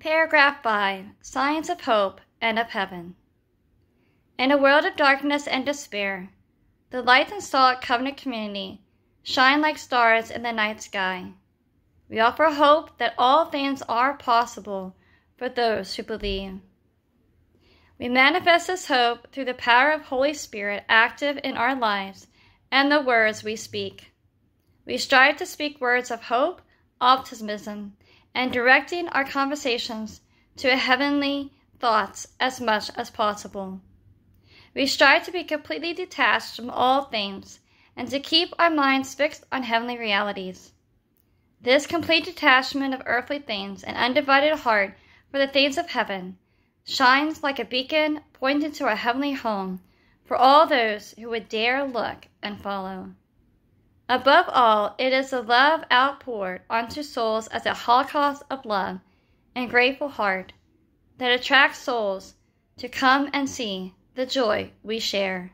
Paragraph 5 Signs of Hope and of Heaven. In a world of darkness and despair, the Light and Salt at Covenant Community shine like stars in the night sky. We offer hope that all things are possible for those who believe. We manifest this hope through the power of Holy Spirit active in our lives and the words we speak. We strive to speak words of hope, optimism, and directing our conversations to heavenly thoughts as much as possible. We strive to be completely detached from all things and to keep our minds fixed on heavenly realities. This complete detachment of earthly things and undivided heart for the things of heaven shines like a beacon pointing to our heavenly home for all those who would dare look and follow. Above all, it is the love outpoured onto souls as a holocaust of love and grateful heart that attracts souls to come and see the joy we share.